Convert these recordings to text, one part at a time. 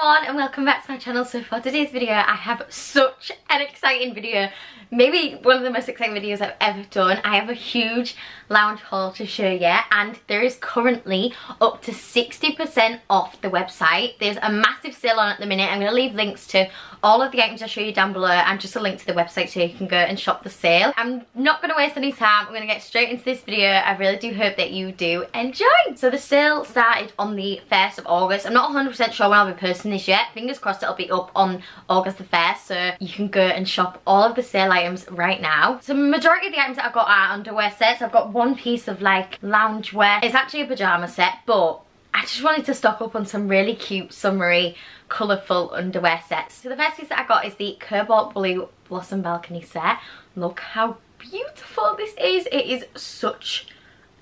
everyone and welcome back to my channel. So for today's video I have such an exciting video. Maybe one of the most exciting videos I've ever done. I have a huge lounge haul to show you and there is currently up to 60% off the website. There's a massive sale on at the minute. I'm going to leave links to all of the items I'll show you down below and just a link to the website so you can go and shop the sale. I'm not going to waste any time. I'm going to get straight into this video. I really do hope that you do enjoy. So the sale started on the 1st of August. I'm not 100% sure when I'll be posting this yet. Fingers crossed it'll be up on August the 1st so you can go and shop all of the sale items right now. So majority of the items that I've got are underwear sets. I've got one piece of like loungewear. It's actually a pyjama set but I just wanted to stock up on some really cute summery colourful underwear sets. So the first piece that I got is the Cobalt Blue Blossom Balcony set. Look how beautiful this is. It is such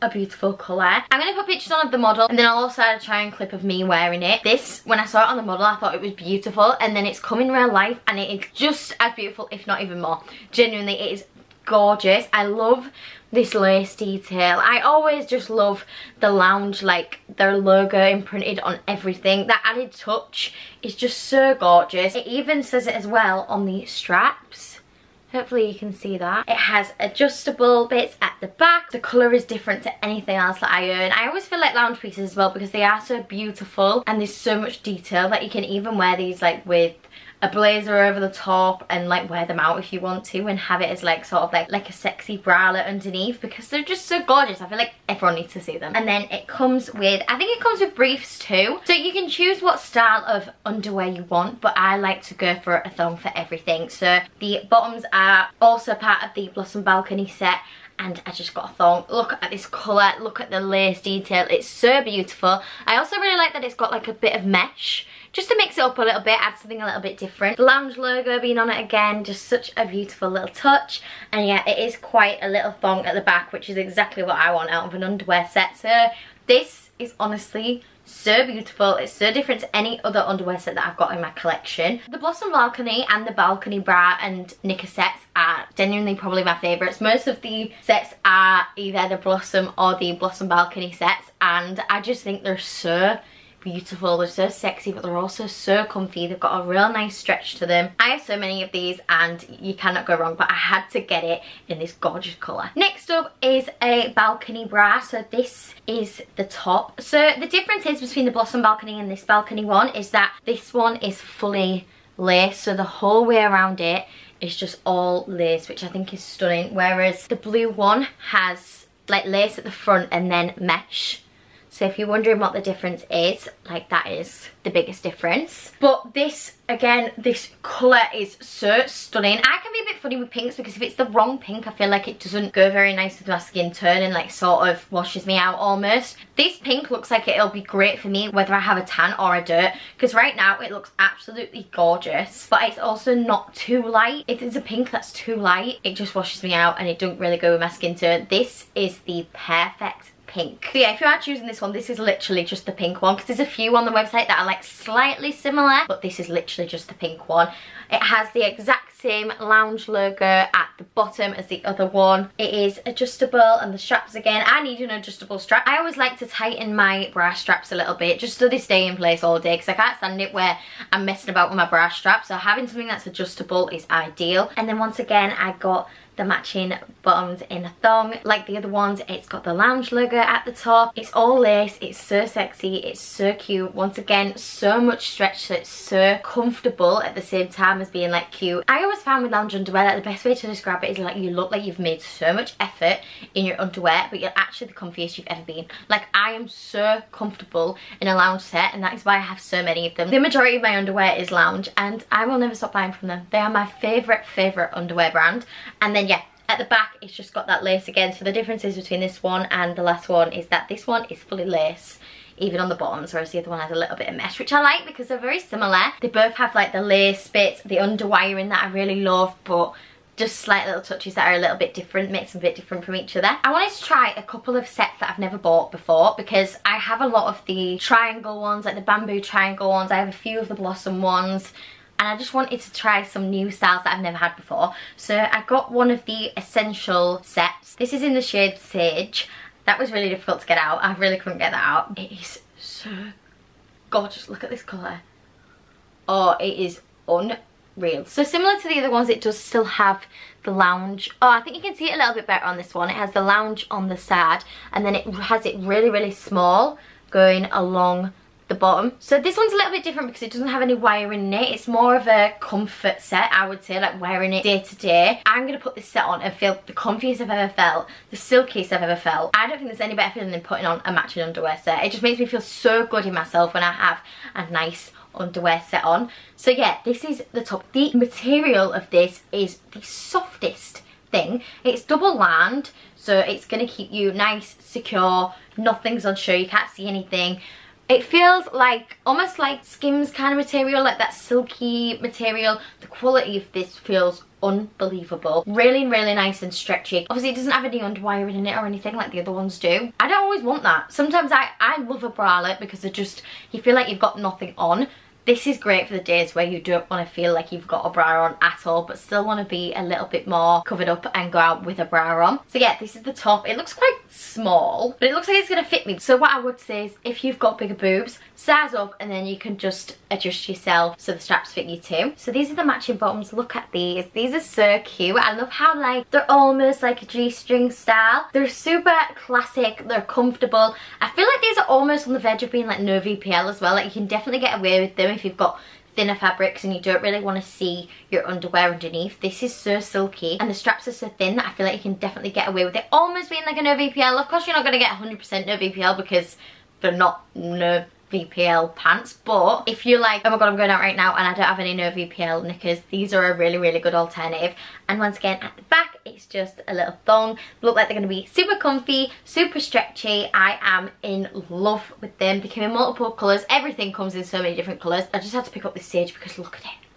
a beautiful colour. I'm going to put pictures on of the model and then I'll also add a try and clip of me wearing it. This, when I saw it on the model, I thought it was beautiful and then it's come in real life and it is just as beautiful, if not even more. Genuinely, it is gorgeous. I love this lace detail. I always just love the lounge, like their logo imprinted on everything. That added touch is just so gorgeous. It even says it as well on the straps Hopefully you can see that. It has adjustable bits at the back. The colour is different to anything else that I own. I always feel like lounge pieces as well because they are so beautiful and there's so much detail that you can even wear these like with a blazer over the top and like wear them out if you want to and have it as like sort of like like a sexy bralette underneath because they're just so gorgeous. I feel like everyone needs to see them. And then it comes with I think it comes with briefs too. So you can choose what style of underwear you want but I like to go for a thong for everything. So the bottoms are also part of the Blossom Balcony set and I just got a thong. Look at this colour, look at the lace detail, it's so beautiful. I also really like that it's got like a bit of mesh just to mix it up a little bit, add something a little bit different. The lounge logo being on it again, just such a beautiful little touch. And yeah, it is quite a little thong at the back, which is exactly what I want out of an underwear set. So this is honestly so beautiful it's so different to any other underwear set that I've got in my collection the Blossom Balcony and the Balcony Bra and Knicker sets are genuinely probably my favorites most of the sets are either the Blossom or the Blossom Balcony sets and I just think they're so beautiful. They're so sexy, but they're also so comfy. They've got a real nice stretch to them. I have so many of these and you cannot go wrong, but I had to get it in this gorgeous colour. Next up is a balcony bra. So this is the top. So the difference is between the Blossom Balcony and this balcony one is that this one is fully lace. So the whole way around it is just all lace, which I think is stunning. Whereas the blue one has like lace at the front and then mesh so if you're wondering what the difference is, like that is the biggest difference. But this, again, this colour is so stunning. I can be a bit funny with pinks because if it's the wrong pink, I feel like it doesn't go very nice with my skin tone and like sort of washes me out almost. This pink looks like it'll be great for me whether I have a tan or a dirt because right now it looks absolutely gorgeous. But it's also not too light. If it's a pink that's too light, it just washes me out and it don't really go with my skin tone. This is the perfect pink. So yeah, if you are choosing this one, this is literally just the pink one because there's a few on the website that are like slightly similar, but this is literally just the pink one. It has the exact same lounge logo at the bottom as the other one. It is adjustable and the straps again, I need an adjustable strap. I always like to tighten my bra straps a little bit just so they stay in place all day because I can't stand it where I'm messing about with my bra strap. So having something that's adjustable is ideal. And then once again, I got the matching bottoms in a thong. Like the other ones, it's got the lounge logo at the top. It's all lace, it's so sexy, it's so cute. Once again, so much stretch, so it's so comfortable at the same time as being like cute. I always found with lounge underwear that the best way to describe it is like you look like you've made so much effort in your underwear, but you're actually the comfiest you've ever been. Like I am so comfortable in a lounge set and that is why I have so many of them. The majority of my underwear is lounge and I will never stop buying from them. They are my favourite, favourite underwear brand. And then at the back it's just got that lace again. So the differences between this one and the last one is that this one is fully lace even on the bottoms whereas the other one has a little bit of mesh which I like because they're very similar they both have like the lace bits the underwiring that I really love but just slight little touches that are a little bit different, makes them a bit different from each other. I wanted to try a couple of sets that I've never bought before because I have a lot of the triangle ones, like the bamboo triangle ones, I have a few of the blossom ones, and I just wanted to try some new styles that I've never had before. So I got one of the essential sets. This is in the shade Sage. That was really difficult to get out. I really couldn't get that out. It is so gorgeous. Look at this colour. oh, it is unreal. So similar to the other ones, it does still have the lounge. Oh, I think you can see it a little bit better on this one. It has the lounge on the side and then it has it really, really small going along the bottom. So this one's a little bit different because it doesn't have any wiring in it. It's more of a comfort set, I would say, like wearing it day to day. I'm going to put this set on and feel the comfiest I've ever felt, the silkiest I've ever felt. I don't think there's any better feeling than putting on a matching underwear set. It just makes me feel so good in myself when I have a nice underwear set on. So yeah, this is the top. The material of this is the softest thing. It's double land, so it's going to keep you nice, secure, nothing's on show, you can't see anything. It feels like, almost like Skims kind of material, like that silky material. The quality of this feels unbelievable. Really, really nice and stretchy. Obviously, it doesn't have any underwiring in it or anything like the other ones do. I don't always want that. Sometimes I, I love a bralette because it just, you feel like you've got nothing on. This is great for the days where you don't want to feel like you've got a bra on at all but still want to be a little bit more covered up and go out with a bra on. So yeah, this is the top. It looks quite small but it looks like it's going to fit me. So what I would say is if you've got bigger boobs, size up and then you can just adjust yourself so the straps fit you too. So these are the matching bottoms. Look at these. These are so cute. I love how like they're almost like a G-string style. They're super classic. They're comfortable. I feel like these are almost on the verge of being like no VPL as well. Like you can definitely get away with them if you've got thinner fabrics and you don't really want to see your underwear underneath. This is so silky and the straps are so thin that I feel like you can definitely get away with it almost being like a no VPL. Of course you're not going to get 100% no VPL because they're not no VPL pants but if you're like oh my god I'm going out right now and I don't have any no VPL knickers these are a really really good alternative. And once again at the back it's just a little thong. Look like they're going to be super comfy super stretchy. I am in love with them. They come in multiple colours. Everything comes in so many different colours. I just had to pick up this sage because look at it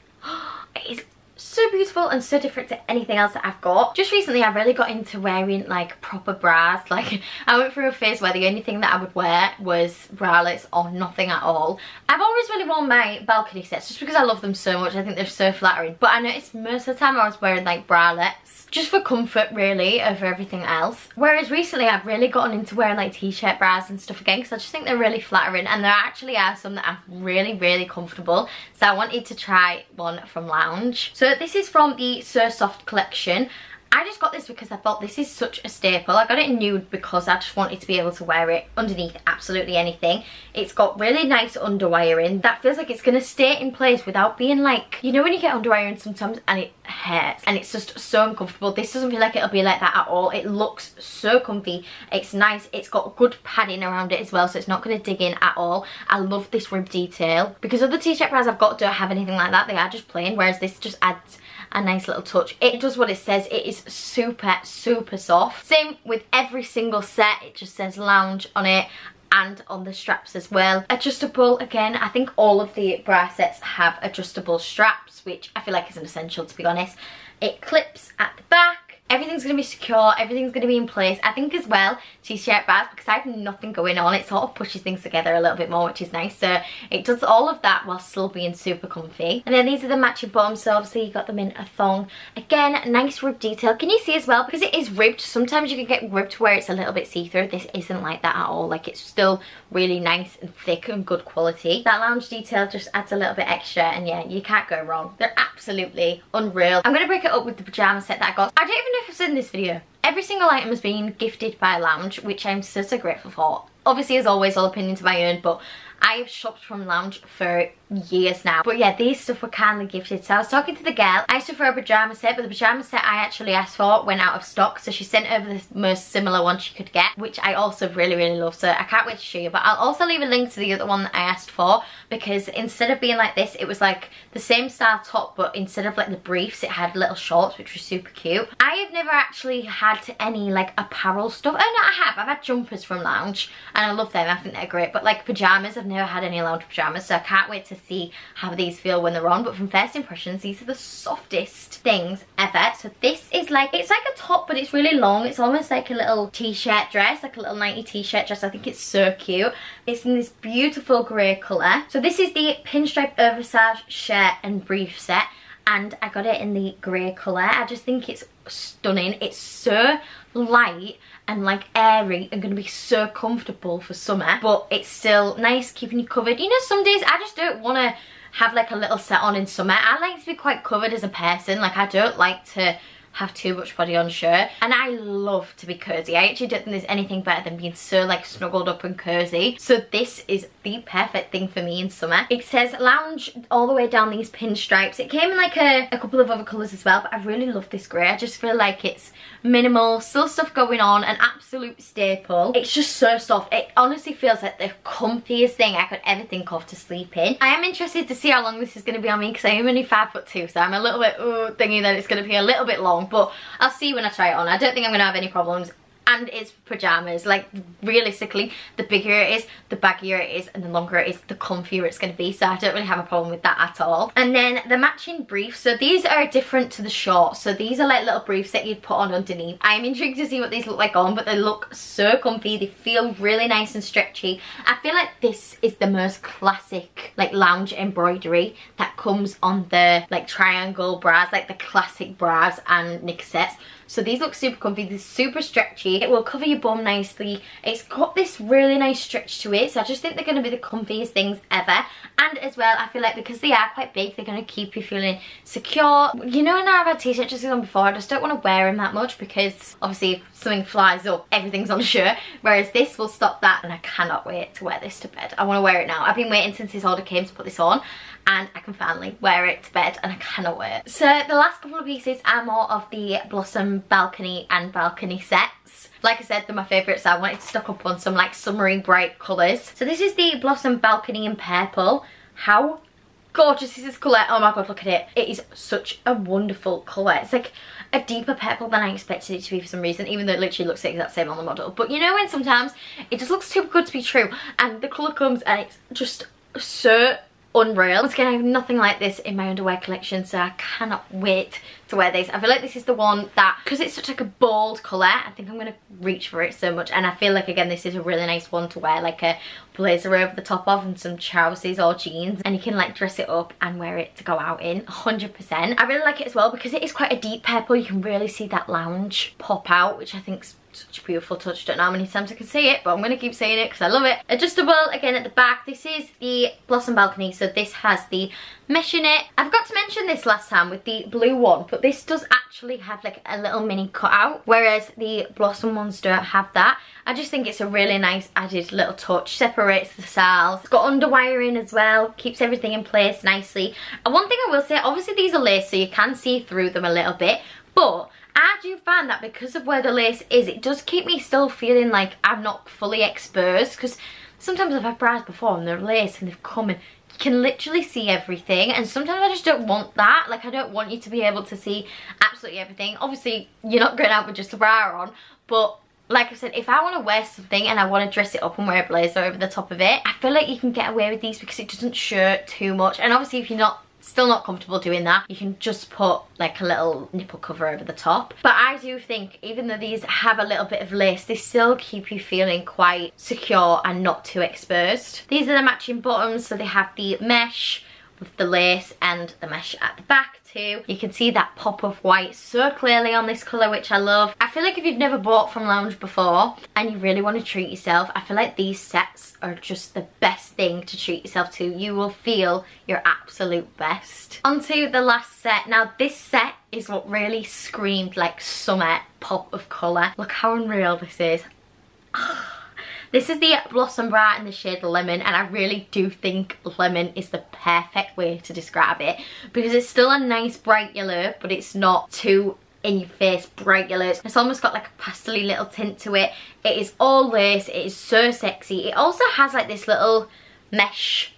so beautiful and so different to anything else that I've got. Just recently I really got into wearing like proper bras. Like I went through a phase where the only thing that I would wear was bralettes or nothing at all. I've always really worn my balcony sets just because I love them so much. I think they're so flattering. But I noticed most of the time I was wearing like bralettes just for comfort really over everything else. Whereas recently I've really gotten into wearing like t-shirt bras and stuff again because I just think they're really flattering and there actually are some that are really really comfortable. So I wanted to try one from Lounge. So this is from the So Soft collection I just got this because I thought this is such a staple. I got it nude because I just wanted to be able to wear it underneath absolutely anything. It's got really nice underwiring that feels like it's going to stay in place without being like, you know when you get underwiring sometimes and it hurts and it's just so uncomfortable. This doesn't feel like it'll be like that at all. It looks so comfy. It's nice. It's got good padding around it as well so it's not going to dig in at all. I love this rib detail because other t-shirt bras I've got don't have anything like that. They are just plain whereas this just adds a nice little touch. It does what it says. It is super, super soft. Same with every single set. It just says lounge on it and on the straps as well. Adjustable, again, I think all of the bra sets have adjustable straps, which I feel like is an essential to be honest. It clips at the back everything's going to be secure, everything's going to be in place. I think as well, t-shirt bags, because I have nothing going on, it sort of pushes things together a little bit more, which is nice. So it does all of that while still being super comfy. And then these are the matching bottoms, so obviously you got them in a thong. Again, nice rib detail. Can you see as well, because it is ribbed, sometimes you can get ribbed where it's a little bit see-through. This isn't like that at all. Like it's still really nice and thick and good quality. That lounge detail just adds a little bit extra and yeah, you can't go wrong. They're absolutely unreal. I'm going to break it up with the pyjama set that I got. I don't even know if I've said in this video. Every single item has been gifted by Lounge, which I'm so, so grateful for. Obviously, as always, all opinions of my own, but I've shopped from Lounge for years now. But yeah, these stuff were kindly gifted. So I was talking to the girl. I asked her for a pyjama set, but the pyjama set I actually asked for went out of stock. So she sent over the most similar one she could get, which I also really, really love. So I can't wait to show you. But I'll also leave a link to the other one that I asked for because instead of being like this, it was like the same style top, but instead of like the briefs, it had little shorts, which was super cute. I have never actually had any like apparel stuff. Oh no, I have. I've had jumpers from Lounge and I love them. I think they're great. But like pyjamas, I've never had any Lounge pyjamas. So I can't wait to see how these feel when they're on but from first impressions these are the softest things ever so this is like it's like a top but it's really long it's almost like a little t-shirt dress like a little 90 t-shirt dress I think it's so cute it's in this beautiful grey colour so this is the pinstripe oversized shirt and brief set and I got it in the grey colour. I just think it's stunning. It's so light and like airy and going to be so comfortable for summer but it's still nice keeping you covered. You know some days I just don't want to have like a little set on in summer. I like to be quite covered as a person. Like I don't like to have too much body on shirt. And I love to be cozy I actually don't think there's anything better than being so like snuggled up and cozy so this is the perfect thing for me in summer. It says lounge all the way down these pinstripes. It came in like a, a couple of other colours as well but I really love this grey. I just feel like it's minimal still stuff going on an absolute staple. It's just so soft. It honestly feels like the comfiest thing I could ever think of to sleep in. I am interested to see how long this is going to be on me because I am only five foot two so I'm a little bit ooh, thinking that it's going to be a little bit long but I'll see when I try it on. I don't think I'm to have any problems and it's pajamas. Like realistically the bigger it is the baggier it is and the longer it is the comfier it's going to be. So I don't really have a problem with that at all. And then the matching briefs. So these are different to the shorts. So these are like little briefs that you'd put on underneath. I am intrigued to see what these look like on but they look so comfy. They feel really nice and stretchy. I feel like this is the most classic like lounge embroidery that comes on the like triangle bras like the classic bras and knicker sets. So these look super comfy, they're super stretchy. It will cover your bum nicely. It's got this really nice stretch to it. So I just think they're going to be the comfiest things ever. And as well, I feel like because they are quite big, they're going to keep you feeling secure. You know, when I've had t-shirts just on before, I just don't want to wear them that much because obviously if something flies up, everything's on a shirt. Whereas this will stop that and I cannot wait to wear this to bed. I want to wear it now. I've been waiting since this order came to put this on and I can finally wear it to bed and I cannot wait. So the last couple of pieces are more of the Blossom balcony and balcony sets. Like I said, they're my favourites. I wanted to stock up on some like summery bright colours. So this is the Blossom balcony in purple. How gorgeous is this colour? Oh my god, look at it. It is such a wonderful colour. It's like a deeper purple than I expected it to be for some reason, even though it literally looks the exact same on the model. But you know when sometimes it just looks too good to be true and the colour comes and it's just so unreal. Once again, I have nothing like this in my underwear collection, so I cannot wait to wear this. I feel like this is the one that, because it's such like a bold colour, I think I'm going to reach for it so much. And I feel like, again, this is a really nice one to wear, like a blazer over the top of and some trousers or jeans. And you can like dress it up and wear it to go out in, 100%. I really like it as well because it is quite a deep purple. You can really see that lounge pop out, which I think is such a beautiful touch. Don't know how many times I can say it, but I'm going to keep saying it because I love it. Adjustable, again at the back. This is the Blossom Balcony, so this has the mesh in it. I forgot to mention this last time with the blue one, but this does actually have like a little mini cutout, whereas the Blossom ones don't have that. I just think it's a really nice added little touch. Separates the styles. It's got underwiring as well. Keeps everything in place nicely. And one thing I will say, obviously these are lace so you can see through them a little bit. But I do find that because of where the lace is, it does keep me still feeling like I'm not fully exposed. Because sometimes I've had bras before and they're lace and they've come and you can literally see everything. And sometimes I just don't want that. Like I don't want you to be able to see absolutely everything. Obviously, you're not going out with just a bra on. But like I said, if I want to wear something and I want to dress it up and wear a blazer over the top of it, I feel like you can get away with these because it doesn't show too much. And obviously if you're not still not comfortable doing that. You can just put like a little nipple cover over the top. But I do think even though these have a little bit of lace they still keep you feeling quite secure and not too exposed. These are the matching bottoms so they have the mesh with the lace and the mesh at the back too. You can see that pop of white so clearly on this colour which I love. I feel like if you've never bought from Lounge before and you really want to treat yourself, I feel like these sets are just the best thing to treat yourself to. You will feel your absolute best. Onto the last set. Now this set is what really screamed like summer pop of colour. Look how unreal this is. Ah. This is the Blossom Bra in the shade Lemon and I really do think lemon is the perfect way to describe it because it's still a nice bright yellow but it's not too in your face bright yellows. It's almost got like a pastely little tint to it. It is all lace. It is so sexy. It also has like this little mesh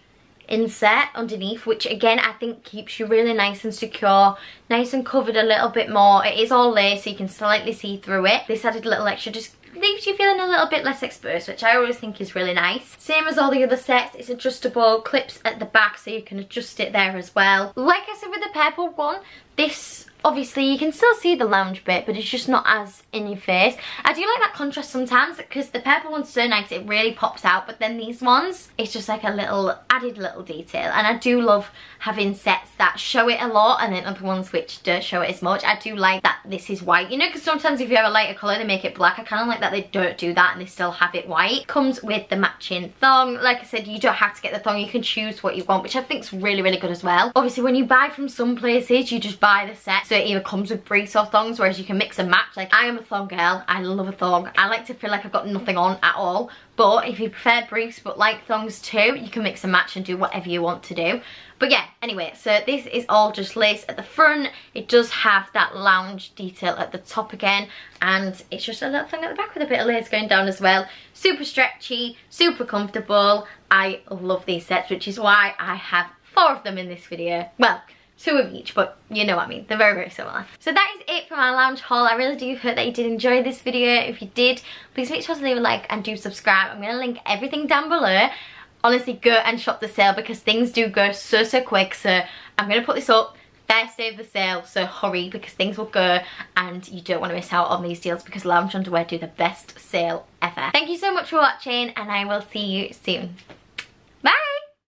inset underneath which again I think keeps you really nice and secure nice and covered a little bit more. It is all lace so you can slightly see through it. This added a little extra just leaves you feeling a little bit less exposed, which I always think is really nice. Same as all the other sets, it's adjustable, clips at the back so you can adjust it there as well. Like I said with the purple one, this obviously you can still see the lounge bit but it's just not as in your face i do like that contrast sometimes because the purple one's so nice it really pops out but then these ones it's just like a little added little detail and i do love having sets that show it a lot and then other ones which don't show it as much. I do like that this is white. You know, because sometimes if you have a lighter colour, they make it black. I kind of like that they don't do that and they still have it white. Comes with the matching thong. Like I said, you don't have to get the thong. You can choose what you want, which I think is really, really good as well. Obviously, when you buy from some places, you just buy the set. So it either comes with briefs or thongs, whereas you can mix and match. Like, I am a thong girl. I love a thong. I like to feel like I've got nothing on at all. But if you prefer briefs but like thongs too, you can mix and match and do whatever you want to do. But yeah, anyway, so this is all just lace at the front. It does have that lounge detail at the top again. And it's just a little thing at the back with a bit of lace going down as well. Super stretchy, super comfortable. I love these sets, which is why I have four of them in this video. Well, two of each but you know what I mean. They're very very similar. So that is it for my lounge haul. I really do hope that you did enjoy this video. If you did please make sure to leave a like and do subscribe. I'm to link everything down below. Honestly go and shop the sale because things do go so so quick. So I'm going to put this up. First day of the sale. So hurry because things will go and you don't want to miss out on these deals because lounge underwear do the best sale ever. Thank you so much for watching and I will see you soon